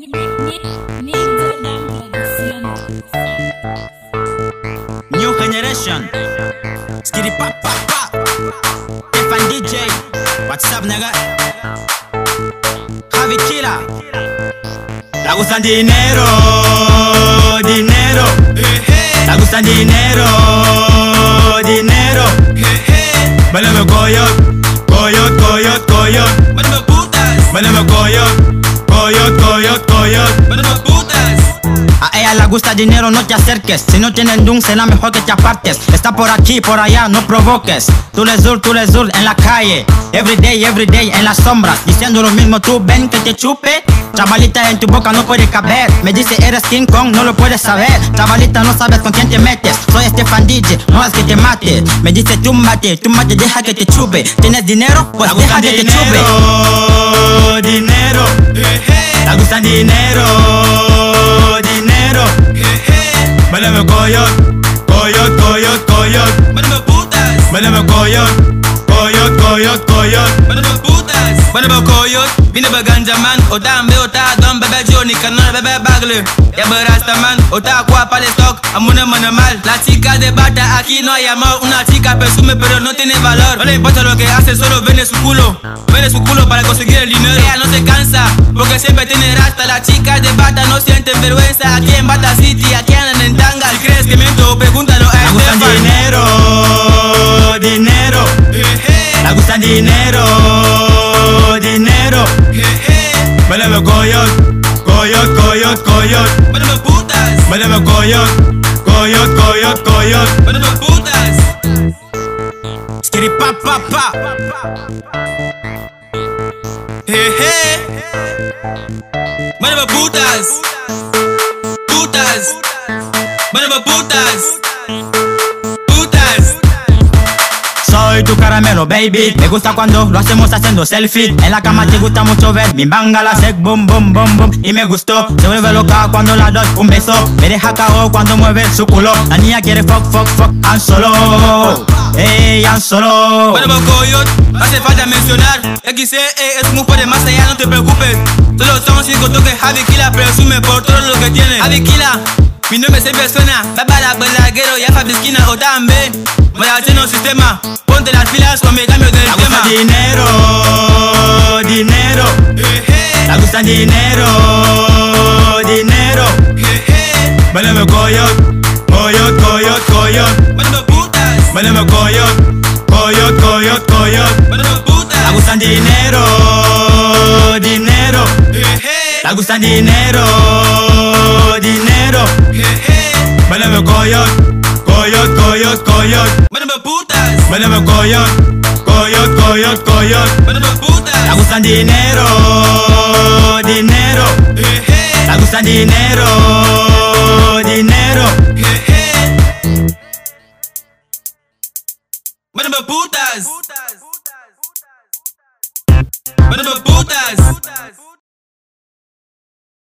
New generation. Skitty pop pop pop. Stefan DJ. What's up, nigga? Javi Killa. La gustan dinero, dinero. La gustan dinero, dinero. Bailame coyot, coyot, coyot, coyot. Bailame putas, Bailame coyot, A ella le gusta dinero, no te acerques. Si no tienen dun, será mejor que te apartes. Está por aquí, por allá, no provoques. Tú le zur, tú le zur en la calle. Everyday, everyday en las sombras. Diciendo lo mismo, tú ven que te chupe. Chavalita en tu boca no puede caber. Me dice eres King Kong, no lo puedes saber. Chavalita no sabes con quién te metes. Soy Stefan DJ, no es que te mate. Me dice túmbate, túmbate, deja que te chupe. ¿Tienes dinero? Pues deja que te chupe. Dinero, la gustan dinero, dinero. Coyot, coyot, coyot, coyot. Bailame putas, Bailame coyot, coyot, coyot, coyot. bailame putas. Bailame koyot, bine ba ganja man. Ota mbe ota don bebe Johnny, kanon bebe bagle. Ya be rasta man, ota kwa pale stock, amune mane mal. La chica de bata, aquí no hay amor. Una chica presume pero no tiene valor. No le importa lo que hace, solo vende su culo. Vende su culo para conseguir el dinero. Ella no se cansa, porque siempre tiene rasta. La chica de bata no sienten vergüenza. Aquí en Bata pregúntalo a La gustan Estefan. dinero, dinero. La gustan dinero, dinero. Bailame coyot, coyot, coyot, coyot. Bailame putas, Bailame coyot, coyot, coyot, coyot. bailame putas. Skitty pa pa pa. Bailame putas, putas. Bailame putas, putas. Soy tu caramelo, baby. Me gusta cuando lo hacemos haciendo selfie. En la cama te gusta mucho ver mi manga, la sec, boom, boom, boom, boom. Y me gustó, se vuelve loca cuando la doy un beso. Me deja cao cuando mueve su culo. La niña quiere fuck, fuck, fuck, and solo. Ey, and solo. Bailame coyot, no hace falta mencionar. XCE es un de más allá, no te preocupes. Solo son cinco toques. Javi Killa presume por todo lo que tiene. Javi Killa. Mi nombre siempre suena, Bárbara Balaguero, ya Fabi Esquina o también un sistema, ponte las pilas con mi cambio del La tema gusta dinero, dinero. La gusta dinero, dinero. Bailame coyot, coyot, coyot, coyot. Bailame putas, Bailame coyot, coyot, coyot, coyot. bailame La putas gustan dinero, dinero. La gustan dinero, Bailame coyot, coyot, coyot, coyot. Bailame putas, Bailame coyot, coyot, coyot, coyot. La putas gustan dinero, dinero. La gustan dinero, dinero. Bailame putas Bailame putas